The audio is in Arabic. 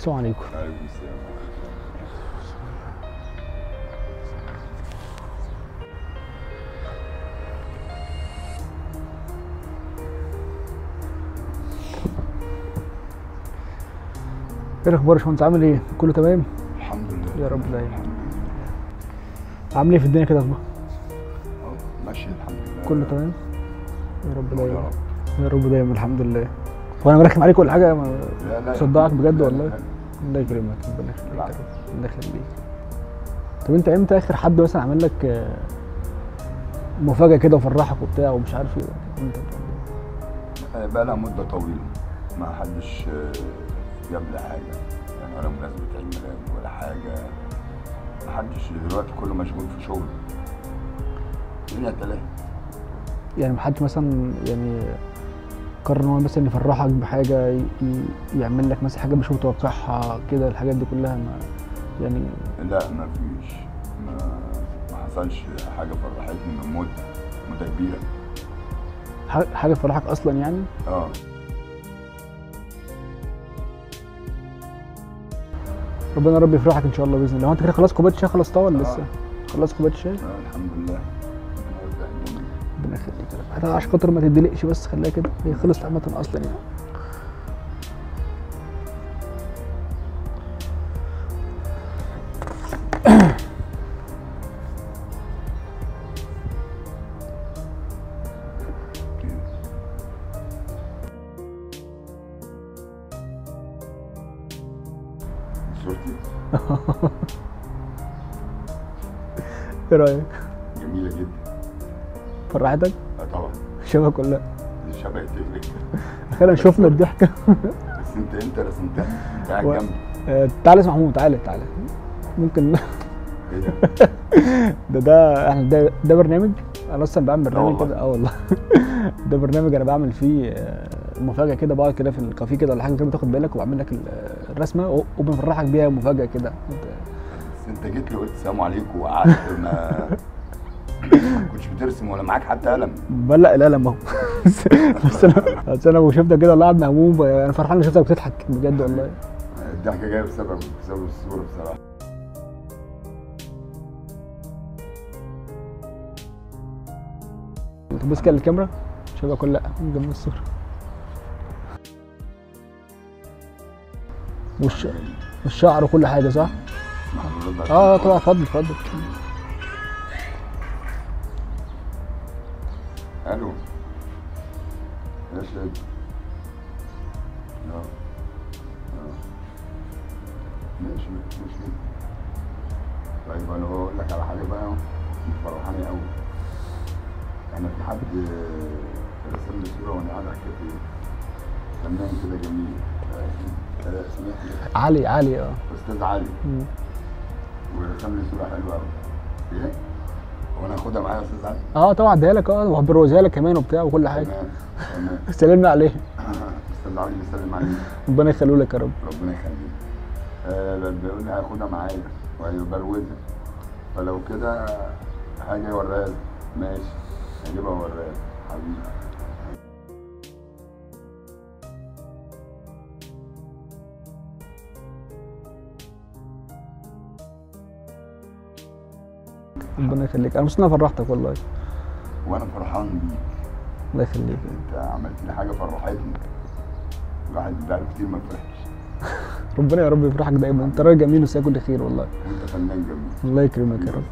السلام عليكم عليكم السلام إيه الاخبار يا باشمهندس؟ عامل إيه؟ كله تمام؟ الحمد لله. يا رب دايما. الحمد لله. عامل إيه في الدنيا كده أهو، ماشي الحمد لله. كله تمام؟ يا رب دايما. يا رب دايما الحمد لله. وأنا مرخم عليك ولا حاجة؟ ما- صدعك بجد والله؟ الله يكرمك ربنا يخليك. الله يخليك. طب انت إمتى اخر حد مثلا عمل لك آه، مفاجأة كده وفرحك وبتاع ومش عارف إيه؟ إمتى؟ آه، بقى لها مدة طويلة. ما حدش آه، جاب لي حاجة. يعني ولا مناسبة عيد ميلاد ولا حاجة. ما حدش دلوقتي كله مشغول في شغل الدنيا تلاهي يعني محدش مثلا يعني قرر إن هو مثلا يفرحك بحاجة يعمل لك مثلا حاجة مش متوقعها كده الحاجات دي كلها ما يعني لا ما فيش. ما, ما حصلش حاجة فرحتني من مدة مدة كبيرة. ح- حاجة تفرحك أصلا يعني؟ آه. ربنا رب يفرحك إن شاء الله بإذن الله. هو أنت كده خلاص كوباية شاي خلصتها ولا آه. لسه؟ خلاص كوباية شاي؟ آه، الحمد لله. ربنا يخليك يا رب. هذا عشان خاطر ما تدلقش بس خليها كده. هي خلصت عامة أصلا يعني. إيه رأيك؟ جميلة جدا. فرحتك آه طبعا. شبه كلها شبهت لك أخيرا شفنا الضحكة. بس أنت انت رسمتها؟ انت قاعد جنبي آه، تعالى اسمع محمود تعالى تعالى. ممكن. إيه ده؟ ده ده إحنا ده, ده برنامج؟ أنا أصلا بعمل برنامج والله. كده. آه والله. ده برنامج أنا بعمل فيه آه، مفاجأة كده بقعد كده في الكافيه كده ولا حاجة كده تاخد بالك وبعمل لك الرسمة وبنفرحك بيها مفاجأة كده. انت بس انت جيت لي قلت سلام عليكم وقعدت ما ما كنتش بترسم ولا معاك حتى قلم. بلق القلم اهو بس أنا بس أنا وشفتك كده والله قاعد مهموم أنا فرحان إني شفتك بتضحك بجد والله. الضحكة جاية بسبب بسبب الصورة بصراحة. انت بص كده الكاميرا؟ شبه كل لا جنب الصورة. والش... والشعر وكل حاجة صح؟ آه. طبعا اتفضل اتفضل. ألو. يا شاد آه آه ماشي مشكلة طيب أنا بقول لك على حاجة بقى فرحاني قوي أنا في حد رسم لي صورة وأنا قاعد على الكافيه فنان كده جميل. آه، آه، لي علي علي آه. أستاذ علي. ورسم لي صورة حلوة قوي إيه؟ وأنا اخدها معايا يا أستاذ علي؟ آه طبعا اديها لك آه وهبروزها لك كمان وبتاع وكل حاجة. تمام سلمنا عليه. أستاذ علي بيسلم عليك. ربنا يخليه لك يا رب. ربنا يخليك. آه بيقول لي هاخدها معايا وهيبروزها فلو كده حاجة أوريها ماشي هجيبها اوريها حبيبي. ربنا يخليك. أنا مبسوط أنا فرحتك والله. وأنا فرحان بيك. الله يخليك. أنت عملت لي حاجة فرحتني. الواحد بقاله كتير ما فرحش. ربنا يا رب يفرحك دايما. أنت راجل جميل كل خير والله. وانت فنان جميل. الله يكرمك يا رب.